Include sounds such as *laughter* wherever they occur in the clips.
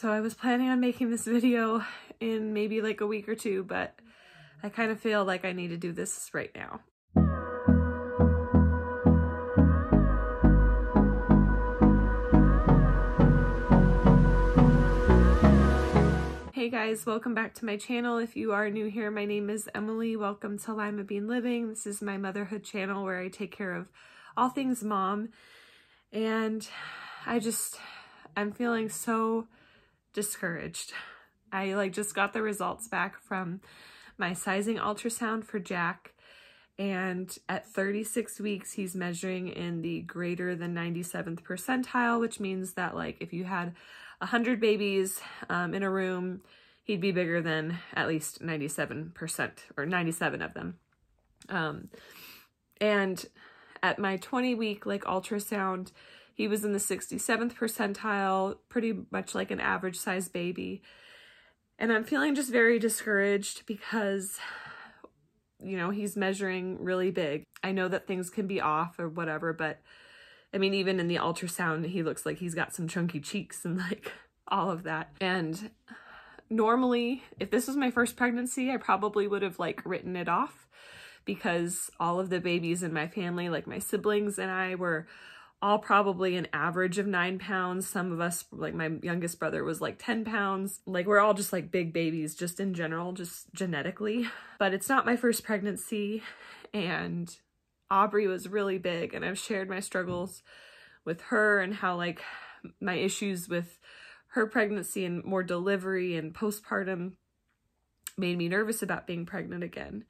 So I was planning on making this video in maybe like a week or two, but I kind of feel like I need to do this right now. Hey guys, welcome back to my channel. If you are new here, my name is Emily. Welcome to Limabean Living. This is my motherhood channel where I take care of all things mom. And I just, I'm feeling so discouraged. I like just got the results back from my sizing ultrasound for Jack and at 36 weeks he's measuring in the greater than 97th percentile which means that like if you had 100 babies um, in a room he'd be bigger than at least 97% or 97 of them um, and at my 20 week like ultrasound he was in the 67th percentile pretty much like an average size baby and i'm feeling just very discouraged because you know, he's measuring really big. I know that things can be off or whatever, but I mean, even in the ultrasound, he looks like he's got some chunky cheeks and like *laughs* all of that. And normally, if this was my first pregnancy, I probably would have like written it off because all of the babies in my family, like my siblings and I, were all probably an average of nine pounds. Some of us, like my youngest brother was like 10 pounds. Like we're all just like big babies just in general, just genetically. But it's not my first pregnancy and Aubrey was really big and I've shared my struggles with her and how like my issues with her pregnancy and more delivery and postpartum made me nervous about being pregnant again.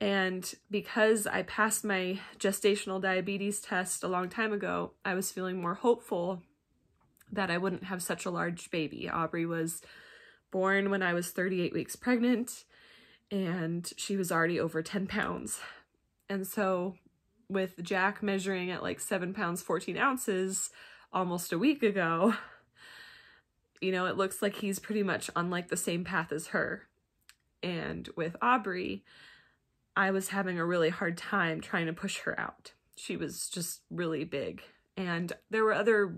And because I passed my gestational diabetes test a long time ago, I was feeling more hopeful that I wouldn't have such a large baby. Aubrey was born when I was 38 weeks pregnant and she was already over 10 pounds. And so with Jack measuring at like 7 pounds 14 ounces almost a week ago, you know, it looks like he's pretty much on like the same path as her. And with Aubrey, I was having a really hard time trying to push her out. She was just really big. And there were other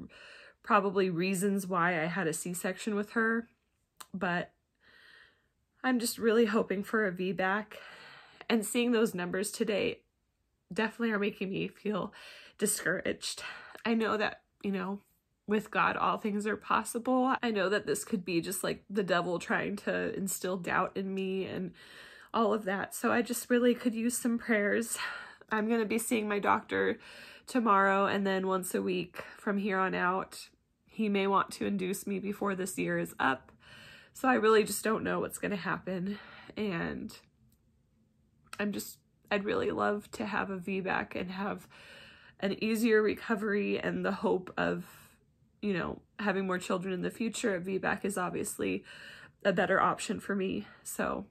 probably reasons why I had a C-section with her, but I'm just really hoping for a VBAC. And seeing those numbers today definitely are making me feel discouraged. I know that, you know, with God, all things are possible. I know that this could be just like the devil trying to instill doubt in me and all of that. So I just really could use some prayers. I'm going to be seeing my doctor tomorrow and then once a week from here on out. He may want to induce me before this year is up. So I really just don't know what's going to happen. And I'm just, I'd really love to have a VBAC and have an easier recovery and the hope of, you know, having more children in the future. A VBAC is obviously a better option for me. So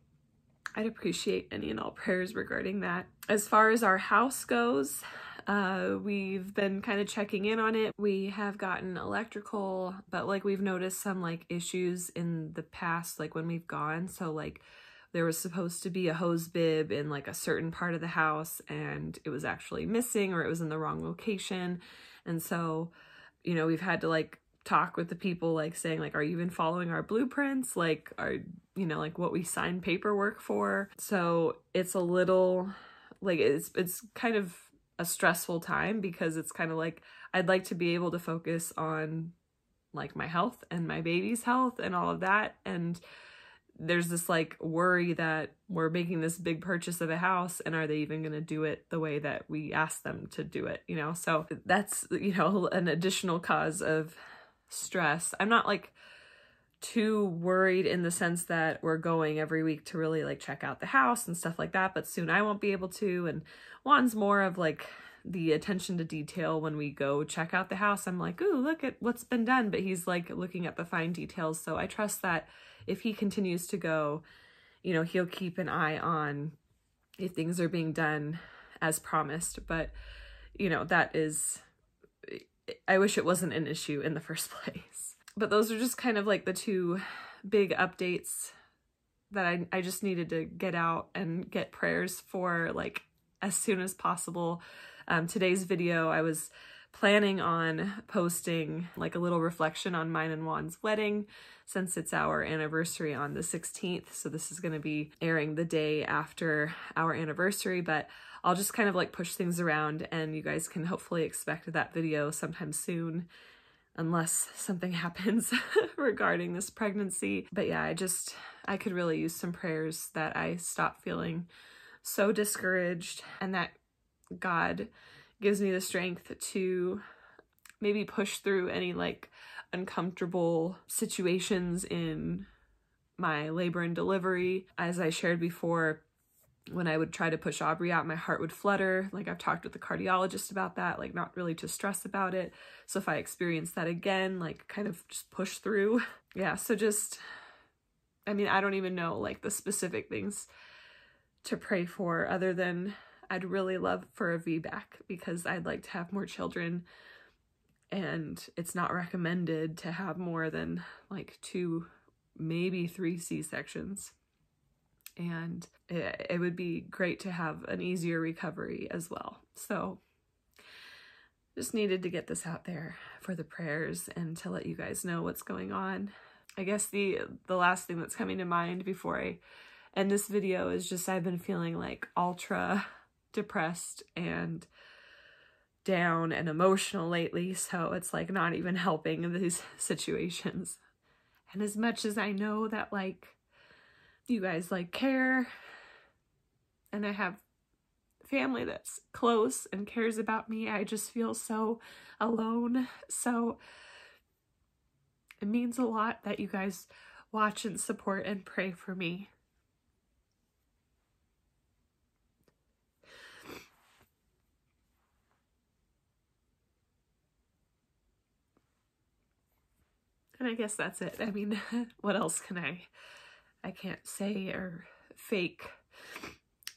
I'd appreciate any and all prayers regarding that. As far as our house goes, uh, we've been kind of checking in on it. We have gotten electrical, but like we've noticed some like issues in the past, like when we've gone. So like there was supposed to be a hose bib in like a certain part of the house and it was actually missing or it was in the wrong location. And so, you know, we've had to like talk with the people like saying like are you even following our blueprints? Like are you know like what we signed paperwork for? So it's a little like it's it's kind of a stressful time because it's kind of like I'd like to be able to focus on like my health and my baby's health and all of that. And there's this like worry that we're making this big purchase of a house and are they even going to do it the way that we asked them to do it you know? So that's you know an additional cause of stress. I'm not like too worried in the sense that we're going every week to really like check out the house and stuff like that, but soon I won't be able to. And Juan's more of like the attention to detail when we go check out the house. I'm like, ooh, look at what's been done. But he's like looking at the fine details. So I trust that if he continues to go, you know, he'll keep an eye on if things are being done as promised. But, you know, that is I wish it wasn't an issue in the first *laughs* place. But those are just kind of like the two big updates that I, I just needed to get out and get prayers for like as soon as possible. Um, today's video, I was planning on posting like a little reflection on mine and Juan's wedding since it's our anniversary on the 16th. So this is going to be airing the day after our anniversary, but I'll just kind of like push things around and you guys can hopefully expect that video sometime soon unless something *laughs* happens regarding this pregnancy. But yeah, I just, I could really use some prayers that I stop feeling so discouraged and that God gives me the strength to maybe push through any like uncomfortable situations in my labor and delivery. As I shared before, when I would try to push Aubrey out, my heart would flutter. Like I've talked with the cardiologist about that, like not really to stress about it. So if I experience that again, like kind of just push through. *laughs* Yeah, so just, I mean, I don't even know like the specific things to pray for other than I'd really love for a VBAC because I'd like to have more children and it's not recommended to have more than like two, maybe three C-sections. And it, it would be great to have an easier recovery as well. So just needed to get this out there for the prayers and to let you guys know what's going on. I guess the the last thing that's coming to mind before I end this video is just I've been feeling like ultra depressed and down and emotional lately, so it's like not even helping in these *laughs* situations. And as much as I know that like you guys like care and I have family that's close and cares about me, I just feel so alone. So it means a lot that you guys watch and support and pray for me. And I guess that's it. I mean, *laughs* what else can I, I can't say or fake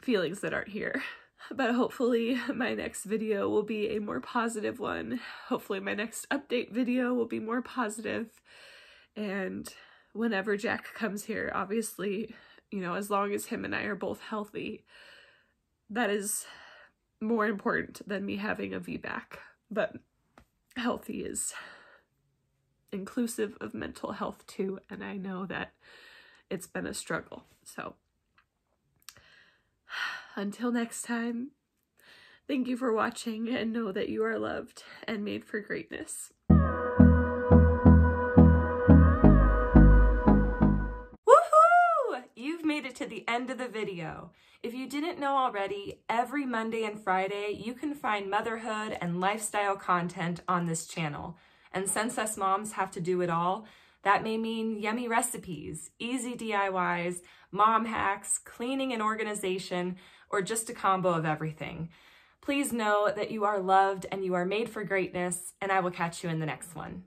feelings that aren't here. But hopefully my next video will be a more positive one. Hopefully my next update video will be more positive. And whenever Jack comes here, obviously, you know, as long as him and I are both healthy, that is more important than me having a VBAC. But healthy is inclusive of mental health too, and I know that it's been a struggle. So *sighs* until next time, thank you for watching and know that you are loved and made for greatness. Woohoo! You've made it to the end of the video. If you didn't know already, every Monday and Friday, you can find motherhood and lifestyle content on this channel. And since us moms have to do it all, that may mean yummy recipes, easy DIYs, mom hacks, cleaning and organization, or just a combo of everything. Please know that you are loved and you are made for greatness, and I will catch you in the next one.